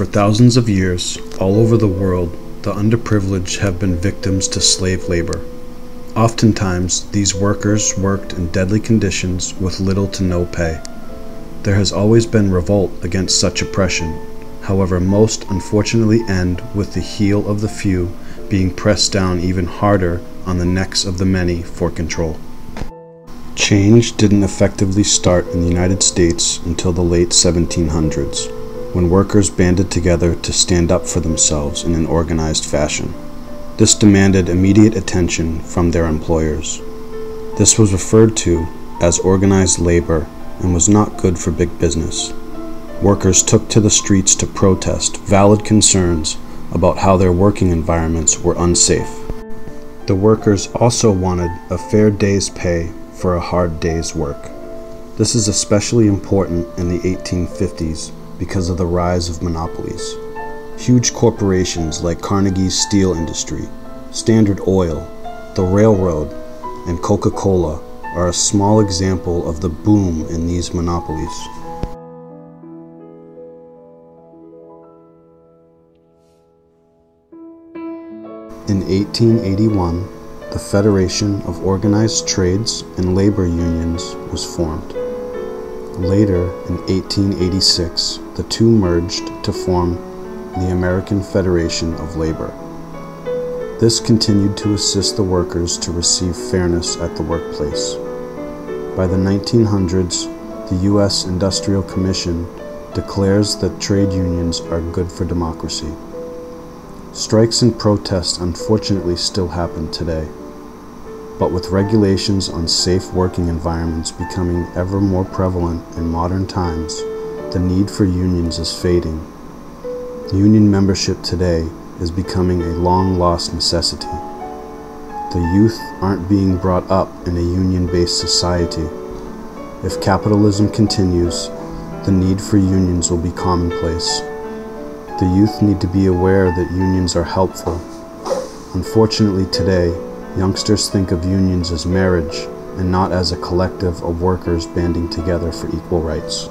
For thousands of years, all over the world, the underprivileged have been victims to slave labor. Oftentimes, these workers worked in deadly conditions with little to no pay. There has always been revolt against such oppression. However, most unfortunately end with the heel of the few being pressed down even harder on the necks of the many for control. Change didn't effectively start in the United States until the late 1700s, when workers banded together to stand up for themselves in an organized fashion. This demanded immediate attention from their employers. This was referred to as organized labor and was not good for big business. Workers took to the streets to protest valid concerns about how their working environments were unsafe. The workers also wanted a fair day's pay for a hard day's work. This is especially important in the 1850s because of the rise of monopolies. Huge corporations like Carnegie's steel industry, Standard Oil, the railroad, and Coca Cola are a small example of the boom in these monopolies. In 1881, the Federation of Organized Trades and Labor Unions was formed. Later, in 1886, the two merged to form the American Federation of Labor. This continued to assist the workers to receive fairness at the workplace. By the 1900s, the U.S. Industrial Commission declares that trade unions are good for democracy. Strikes and protests unfortunately still happen today, but with regulations on safe working environments becoming ever more prevalent in modern times, the need for unions is fading. Union membership today is becoming a long lost necessity. The youth aren't being brought up in a union based society. If capitalism continues, the need for unions will be commonplace. The youth need to be aware that unions are helpful. Unfortunately, today, youngsters think of unions as marriage and not as a collective of workers banding together for equal rights.